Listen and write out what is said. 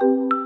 you